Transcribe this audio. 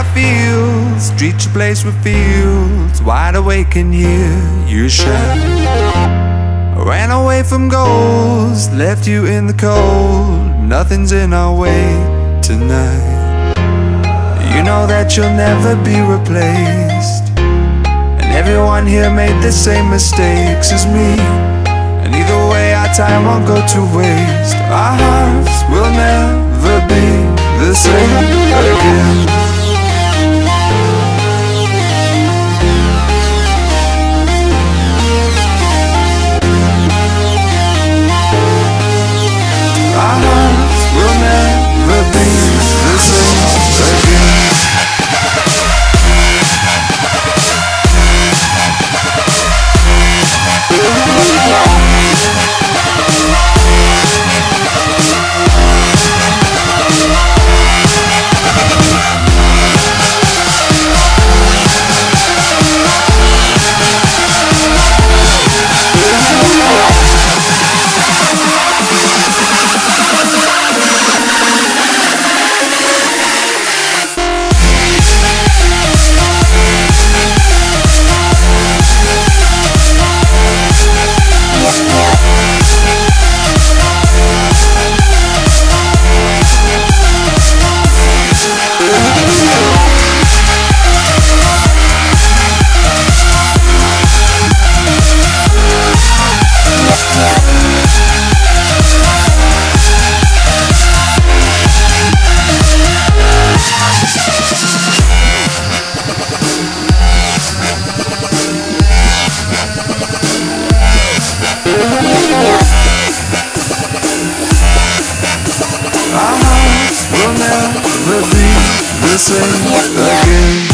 way I feel. Streets replaced with fields, wide awake and hear you shout. Ran away from goals, left you in the cold. Nothing's in our way tonight. You know that you'll never be replaced. And everyone here made the same mistakes as me. And either way, our time won't go to waste. Our hearts will never be the same again. Never be the same again.